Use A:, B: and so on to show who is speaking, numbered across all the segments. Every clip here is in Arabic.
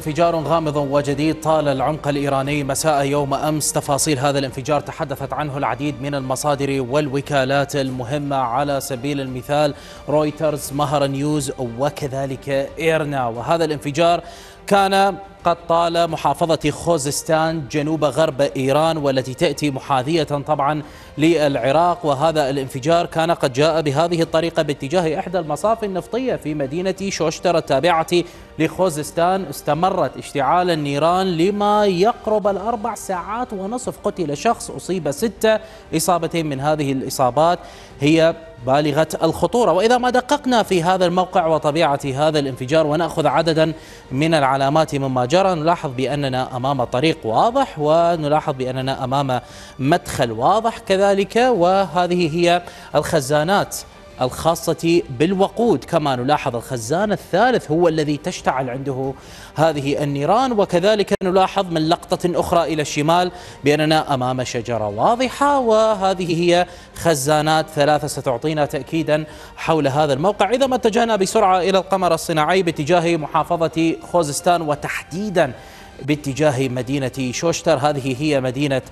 A: انفجار غامض وجديد طال العمق الإيراني. مساء يوم أمس تفاصيل هذا الانفجار تحدثت عنه العديد من المصادر والوكالات المهمة على سبيل المثال رويترز مهر نيوز وكذلك إيرنا. وهذا الانفجار كان قد طال محافظة خوزستان جنوب غرب إيران والتي تأتي محاذية طبعا للعراق وهذا الانفجار كان قد جاء بهذه الطريقة باتجاه إحدى المصافي النفطية في مدينة شوشتر التابعة لخوزستان. استمرت اشتعال النيران لما يقرب الأربع ساعات ونصف. قتل شخص أصيب ستة إصابتين من هذه الإصابات هي بالغة الخطورة. وإذا ما دققنا في هذا الموقع وطبيعة هذا الانفجار ونأخذ عددا من العلامات مما جرى نلاحظ بأننا أمام طريق واضح ونلاحظ بأننا أمام مدخل واضح كذلك وهذه هي الخزانات. الخاصة بالوقود كما نلاحظ الخزان الثالث هو الذي تشتعل عنده هذه النيران وكذلك نلاحظ من لقطة أخرى إلى الشمال بأننا أمام شجرة واضحة وهذه هي خزانات ثلاثة ستعطينا تأكيدا حول هذا الموقع. إذا ما اتجهنا بسرعة إلى القمر الصناعي باتجاه محافظة خوزستان وتحديدا باتجاه مدينة شوشتر. هذه هي مدينة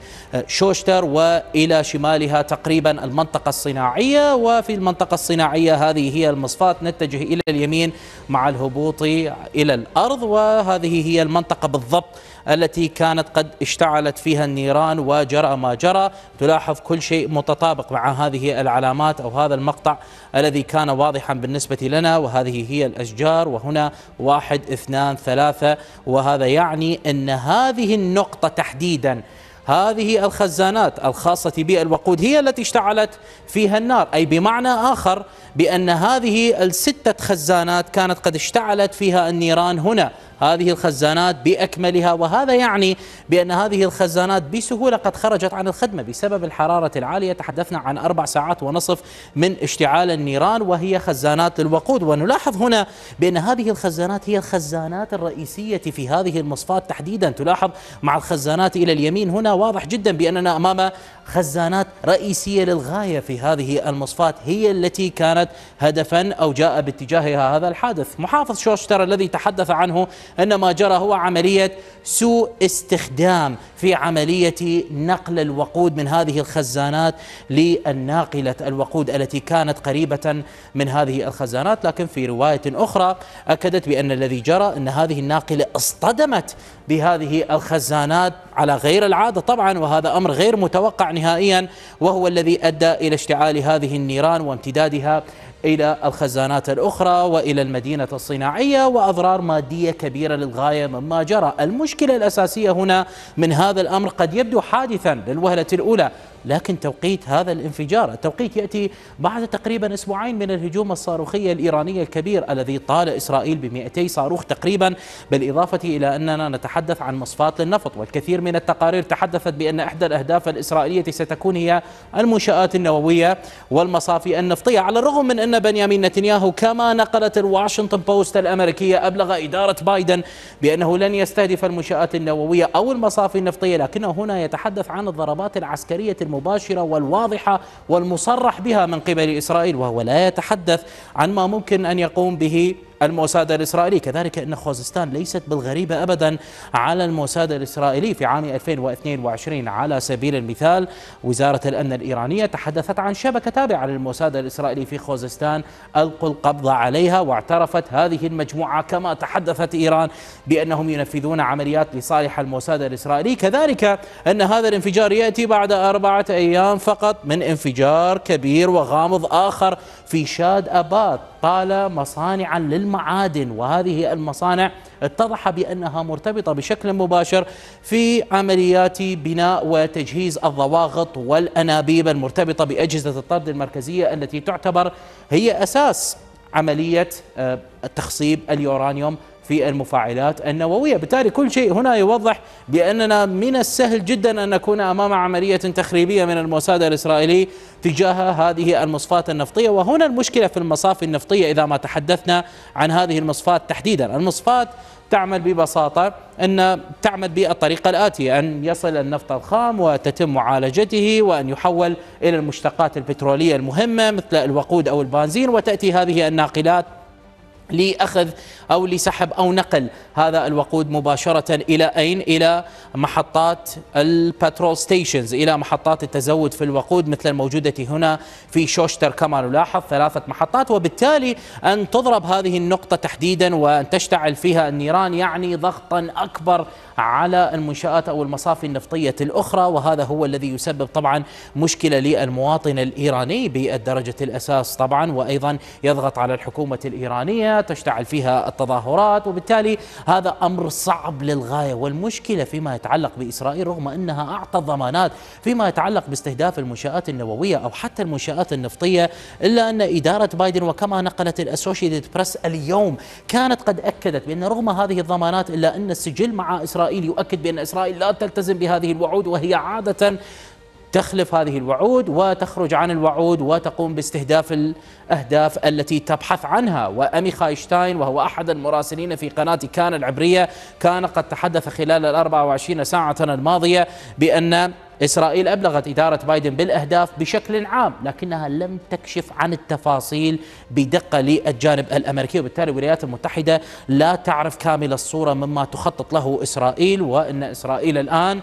A: شوشتر وإلى شمالها تقريبا المنطقة الصناعية. وفي المنطقة الصناعية هذه هي المصفات نتجه إلى اليمين مع الهبوط إلى الأرض وهذه هي المنطقة بالضبط التي كانت قد اشتعلت فيها النيران وجرى ما جرى. تلاحظ كل شيء متطابق مع هذه العلامات أو هذا المقطع الذي كان واضحا بالنسبة لنا وهذه هي الأشجار. وهنا واحد اثنان ثلاثة. وهذا يعني أن هذه النقطة تحديدا هذه الخزانات الخاصة بالوقود هي التي اشتعلت فيها النار. أي بمعنى آخر بأن هذه الستة خزانات كانت قد اشتعلت فيها النيران هنا. هذه الخزانات بأكملها وهذا يعني بأن هذه الخزانات بسهولة قد خرجت عن الخدمة بسبب الحرارة العالية. تحدثنا عن أربع ساعات ونصف من اشتعال النيران وهي خزانات الوقود. ونلاحظ هنا بأن هذه الخزانات هي الخزانات الرئيسية في هذه المصفات تحديدا تلاحظ مع الخزانات إلى اليمين هنا واضح جدا بأننا أمام خزانات رئيسية للغاية في هذه المصفات هي التي كانت هدفا أو جاء باتجاهها هذا الحادث. محافظ شوشتر الذي تحدث عنه أن ما جرى هو عملية سوء استخدام في عملية نقل الوقود من هذه الخزانات للناقلة الوقود التي كانت قريبة من هذه الخزانات. لكن في رواية أخرى أكدت بأن الذي جرى أن هذه الناقلة اصطدمت بهذه الخزانات على غير العادة طبعا وهذا أمر غير متوقع نهائيا وهو الذي أدى إلى اشتعال هذه النيران وامتدادها إلى الخزانات الأخرى وإلى المدينة الصناعية وأضرار مادية كبيرة للغاية مما جرى. المشكلة الأساسية هنا من هذا الأمر قد يبدو حادثا للوهلة الأولى. لكن توقيت هذا الانفجار التوقيت يأتي بعد تقريبا أسبوعين من الهجوم الصاروخي الإيراني الكبير الذي طال إسرائيل ب 200 صاروخ تقريبا بالإضافة إلى أننا نتحدث عن مصفات للنفط والكثير من التقارير تحدثت بأن إحدى الأهداف الإسرائيلية ستكون هي المنشآت النووية والمصافي النفطية على الرغم من أن بنيامين نتنياهو كما نقلت الواشنطن بوست الأمريكية أبلغ إدارة بايدن بأنه لن يستهدف المنشآت النووية أو المصافي النفطية لكنه هنا يتحدث عن الضربات العسكرية المباشرة والواضحة والمصرح بها من قبل إسرائيل وهو لا يتحدث عن ما ممكن أن يقوم به الموساد الإسرائيلي. كذلك أن خوزستان ليست بالغريبة أبدا على الموساد الإسرائيلي. في عام 2022 على سبيل المثال وزارة الأمن الإيرانية تحدثت عن شبكة تابعة للموساد الإسرائيلي في خوزستان ألقوا القبض عليها واعترفت هذه المجموعة كما تحدثت إيران بأنهم ينفذون عمليات لصالح الموساد الإسرائيلي. كذلك أن هذا الانفجار يأتي بعد أربعة أيام فقط من انفجار كبير وغامض آخر في شاد أباد. طال مصانعا للمعادن وهذه المصانع اتضح بأنها مرتبطة بشكل مباشر في عمليات بناء وتجهيز الضواغط والأنابيب المرتبطة بأجهزة الطرد المركزية التي تعتبر هي أساس عملية آه، تخصيب اليورانيوم في المفاعلات النووية. بالتالي كل شيء هنا يوضح بأننا من السهل جدا أن نكون أمام عملية تخريبية من الموساد الإسرائيلي تجاه هذه المصفات النفطية. وهنا المشكلة في المصافي النفطية إذا ما تحدثنا عن هذه المصفات تحديدا. المصفات تعمل ببساطة أن تعمل بالطريقة الآتية أن يصل النفط الخام وتتم معالجته وأن يحول إلى المشتقات البترولية المهمة مثل الوقود أو البنزين. وتأتي هذه الناقلات لأخذ أو لسحب أو نقل هذا الوقود مباشرة إلى أين؟ إلى محطات البترول ستيشنز إلى محطات التزود في الوقود مثل الموجودة هنا في شوشتر كما نلاحظ ثلاثة محطات وبالتالي أن تضرب هذه النقطة تحديدا وأن تشتعل فيها النيران يعني ضغطا أكبر على المنشآت أو المصافي النفطية الأخرى وهذا هو الذي يسبب طبعا مشكلة للمواطن الإيراني بالدرجة الأساس طبعا وأيضا يضغط على الحكومة الإيرانية تشتعل فيها التظاهرات وبالتالي هذا أمر صعب للغاية. والمشكلة فيما يتعلق بإسرائيل رغم أنها أعطت ضمانات فيما يتعلق باستهداف المنشآت النووية أو حتى المنشآت النفطية إلا أن إدارة بايدن وكما نقلت الأسوشيتد بريس اليوم كانت قد أكدت بأن رغم هذه الضمانات إلا أن السجل مع إسرائيل يؤكد بأن إسرائيل لا تلتزم بهذه الوعود وهي عادة تخلف هذه الوعود وتخرج عن الوعود وتقوم باستهداف الأهداف التي تبحث عنها. وأمي خايشتاين وهو أحد المراسلين في قناة كان العبرية كان قد تحدث خلال ال 24 ساعة الماضية بأن إسرائيل أبلغت إدارة بايدن بالأهداف بشكل عام لكنها لم تكشف عن التفاصيل بدقة للجانب الأمريكي. وبالتالي الولايات المتحدة لا تعرف كامل الصورة مما تخطط له إسرائيل وأن إسرائيل الآن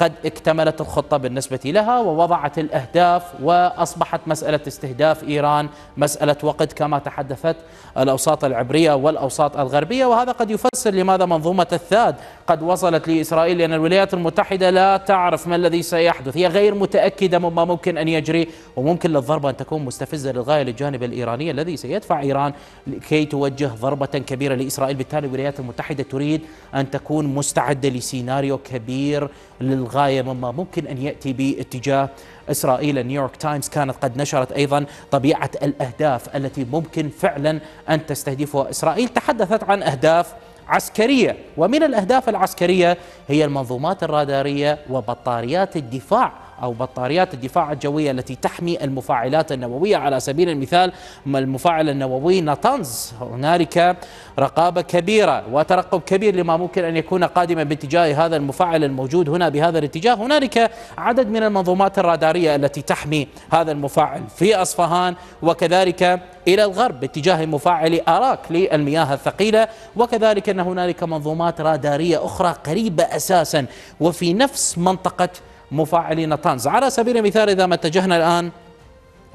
A: قد اكتملت الخطة بالنسبة لها ووضعت الأهداف وأصبحت مسألة استهداف إيران مسألة وقت كما تحدثت الأوساط العبرية والأوساط الغربية. وهذا قد يفسر لماذا منظومة الثاد قد وصلت لإسرائيل لأن الولايات المتحدة لا تعرف ما الذي سيحدث. هي غير متأكدة مما ممكن أن يجري وممكن للضربة أن تكون مستفزة للغاية للجانب الإيراني الذي سيدفع إيران لكي توجه ضربة كبيرة لإسرائيل. بالتالي الولايات المتحدة تريد أن تكون مستعدة لسيناريو كبير للغاية مما ممكن أن يأتي باتجاه إسرائيل. نيويورك تايمز كانت قد نشرت أيضا طبيعة الأهداف التي ممكن فعلا أن تستهدفها. إسرائيل تحدثت عن أهداف عسكرية ومن الأهداف العسكرية هي المنظومات الرادارية وبطاريات الدفاع أو بطاريات الدفاع الجوية التي تحمي المفاعلات النووية. على سبيل المثال المفاعل النووي ناتانز هنالك رقابة كبيرة وترقب كبير لما ممكن أن يكون قادما باتجاه هذا المفاعل الموجود هنا بهذا الاتجاه. هنالك عدد من المنظومات الرادارية التي تحمي هذا المفاعل في أصفهان وكذلك إلى الغرب باتجاه مفاعل أراك للمياه الثقيلة. وكذلك أن هنالك منظومات رادارية أخرى قريبة أساسا وفي نفس منطقة مفاعل نطانز على سبيل المثال إذا ما اتجهنا الآن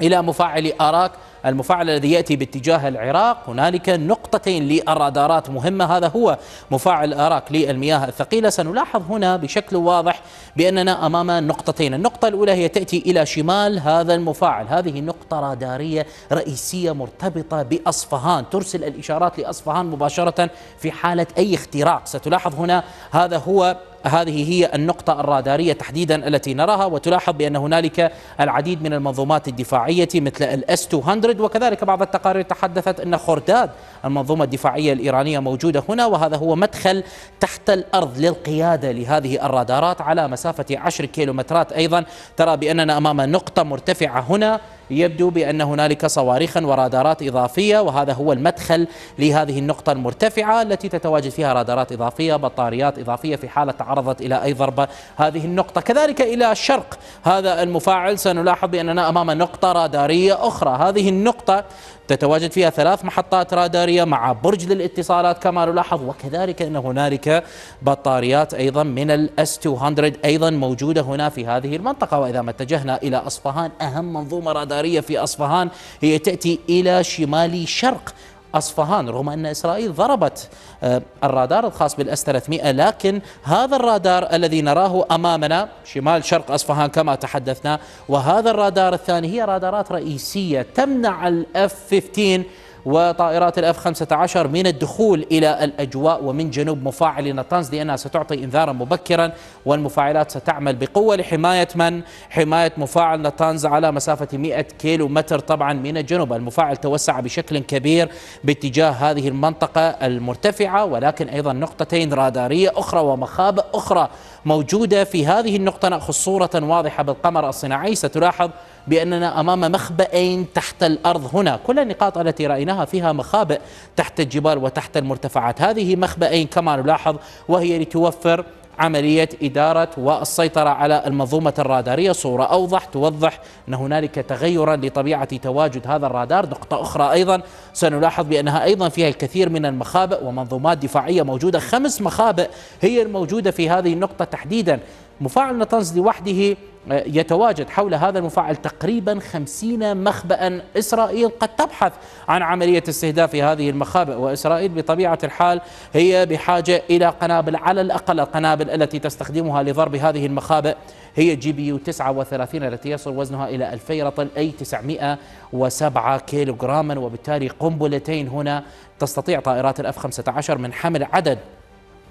A: إلى مفاعل أراك المفاعل الذي يأتي باتجاه العراق هنالك نقطتين للرادارات مهمة. هذا هو مفاعل أراك للمياه الثقيلة. سنلاحظ هنا بشكل واضح بأننا أمام نقطتين. النقطة الأولى هي تأتي إلى شمال هذا المفاعل. هذه نقطة رادارية رئيسية مرتبطة بأصفهان. ترسل الإشارات لأصفهان مباشرة في حالة أي اختراق. ستلاحظ هنا هذا هو هذه هي النقطة الرادارية تحديدا التي نراها وتلاحظ بأن هنالك العديد من المنظومات الدفاعية مثل الاس 200 وكذلك بعض التقارير تحدثت أن خرداد المنظومة الدفاعية الإيرانية موجودة هنا وهذا هو مدخل تحت الأرض للقيادة لهذه الرادارات على مسافة 10 كيلومترات. أيضا ترى بأننا أمام نقطة مرتفعة هنا. يبدو بأن هنالك صواريخا ورادارات إضافية وهذا هو المدخل لهذه النقطة المرتفعة التي تتواجد فيها رادارات إضافية بطاريات إضافية في حالة تعرضت إلى أي ضربة. هذه النقطة كذلك إلى الشرق هذا المفاعل سنلاحظ بأننا أمام نقطة رادارية أخرى. هذه النقطة تتواجد فيها ثلاث محطات رادارية مع برج للاتصالات كما نلاحظ وكذلك أن هنالك بطاريات أيضا من الاس 200 أيضا موجودة هنا في هذه المنطقة. وإذا ما اتجهنا إلى أصفهان أهم منظومة رادارية في أصفهان هي تأتي إلى شمال شرق أصفهان. رغم أن إسرائيل ضربت آه، الرادار الخاص بالأس 300 لكن هذا الرادار الذي نراه أمامنا شمال شرق أصفهان كما تحدثنا وهذا الرادار الثاني هي رادارات رئيسية تمنع الأف 15 وطائرات الأف 15 من الدخول إلى الأجواء ومن جنوب مفاعل نطنز لأنها ستعطي إنذارا مبكرا والمفاعلات ستعمل بقوة لحماية من؟ حماية مفاعل نطنز على مسافة 100 كيلو متر طبعا من الجنوب، المفاعل توسع بشكل كبير باتجاه هذه المنطقة المرتفعة ولكن أيضا نقطتين رادارية أخرى ومخابئ أخرى موجودة في هذه النقطة نأخذ صورة واضحة بالقمر الصناعي. ستلاحظ بأننا أمام مخبئين تحت الأرض هنا. كل النقاط التي رأيناها فيها مخابئ تحت الجبال وتحت المرتفعات. هذه مخبئين كما نلاحظ وهي لتوفر عملية إدارة والسيطرة على المنظومة الرادارية. صورة أوضح توضح أن هنالك تغيرا لطبيعة تواجد هذا الرادار. نقطة أخرى أيضا سنلاحظ بأنها أيضا فيها الكثير من المخابئ ومنظومات دفاعية موجودة. خمس مخابئ هي الموجودة في هذه النقطة تحديدا. مفاعل نطنز لوحده آه، يتواجد حول هذا المفاعل تقريبا خمسين مخبأ إسرائيل قد تبحث عن عملية استهداف هذه المخابئ وإسرائيل بطبيعة الحال هي بحاجة إلى قنابل على الأقل القنابل التي تستخدمها لضرب هذه المخابئ. هي GBU 39 التي يصل وزنها إلى 2000 رطل أي 907 كيلوغراما. وبالتالي قنبلتين هنا تستطيع طائرات ال F 15 من حمل عدد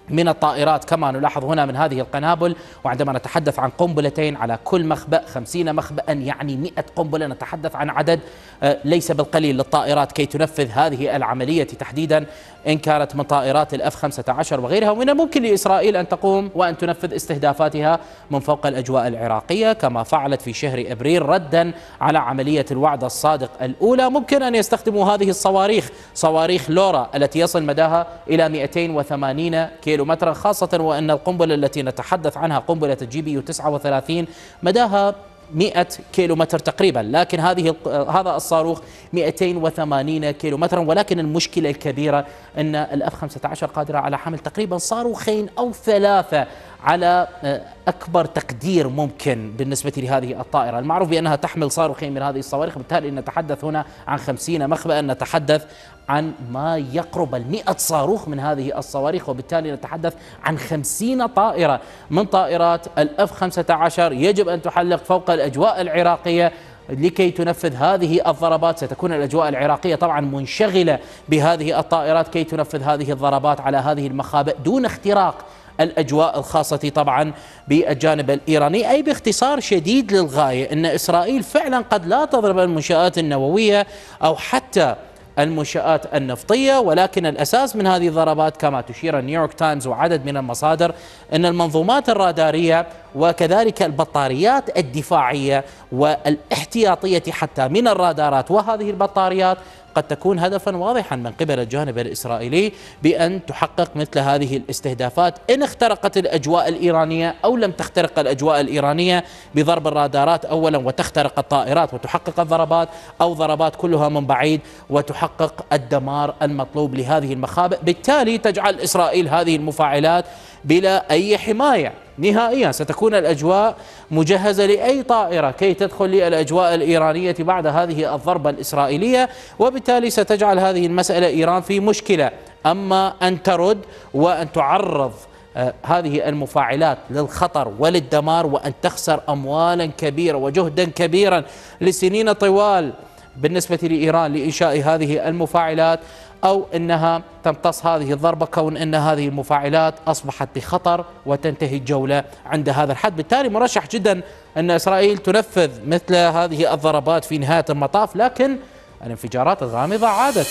A: من الطائرات كما نلاحظ هنا من هذه القنابل وعندما نتحدث عن قنبلتين على كل مخبأ خمسين مخبأ يعني مئة قنبلة نتحدث عن عدد آه، ليس بالقليل للطائرات كي تنفذ هذه العملية تحديدا إن كانت من طائرات ال F 15 وغيرها ومن الممكن لإسرائيل أن تقوم وأن تنفذ استهدافاتها من فوق الأجواء العراقية كما فعلت في شهر إبريل ردا على عملية الوعد الصادق الأولى. ممكن أن يستخدموا هذه الصواريخ صواريخ لورا التي يصل مداها إلى 280 كيلو مترا خاصة وأن القنبلة التي نتحدث عنها قنبلة ال GBU 39 مداها 100 كيلو متر تقريبا. لكن هذه هذا الصاروخ 280 كيلو مترا ولكن المشكلة الكبيرة أن ال F 15 قادرة على حمل تقريبا صاروخين أو ثلاثة على آه، أكبر تقدير ممكن بالنسبة لهذه الطائرة. المعروف بأنها تحمل صاروخين من هذه الصواريخ. بالتالي نتحدث هنا عن خمسين مخبأ. نتحدث عن ما يقرب المئة صاروخ من هذه الصواريخ. وبالتالي نتحدث عن خمسين طائرة من طائرات الأف 15 يجب أن تحلق فوق الأجواء العراقية لكي تنفذ هذه الضربات. ستكون الأجواء العراقية طبعا منشغلة بهذه الطائرات كي تنفذ هذه الضربات على هذه المخابئ دون اختراق الأجواء الخاصة طبعا بالجانب الإيراني. أي باختصار شديد للغاية أن إسرائيل فعلا قد لا تضرب المنشآت النووية أو حتى المنشآت النفطية ولكن الأساس من هذه الضربات كما تشير نيويورك تايمز وعدد من المصادر أن المنظومات الرادارية وكذلك البطاريات الدفاعية والإحتياطية حتى من الرادارات وهذه البطاريات قد تكون هدفا واضحا من قبل الجانب الإسرائيلي بأن تحقق مثل هذه الاستهدافات. إن اخترقت الأجواء الإيرانية أو لم تخترق الأجواء الإيرانية بضرب الرادارات أولا وتخترق الطائرات وتحقق الضربات أو ضربات كلها من بعيد وتحقق الدمار المطلوب لهذه المخابئ. بالتالي تجعل إسرائيل هذه المفاعلات بلا أي حماية. نهائيا ستكون الأجواء مجهزة لأي طائرة كي تدخل للأجواء الإيرانية بعد هذه الضربة الإسرائيلية وبالتالي ستجعل هذه المسألة إيران في مشكلة. أما أن ترد وأن تعرض آه، هذه المفاعلات للخطر وللدمار وأن تخسر أموالا كبيرة وجهدا كبيرا لسنين طوال بالنسبة لإيران لإنشاء هذه المفاعلات أو أنها تمتص هذه الضربة كون أن هذه المفاعلات أصبحت بخطر وتنتهي الجولة عند هذا الحد. بالتالي مرشح جدا أن إسرائيل تنفذ مثل هذه الضربات في نهاية المطاف لكن الانفجارات الغامضة عادت.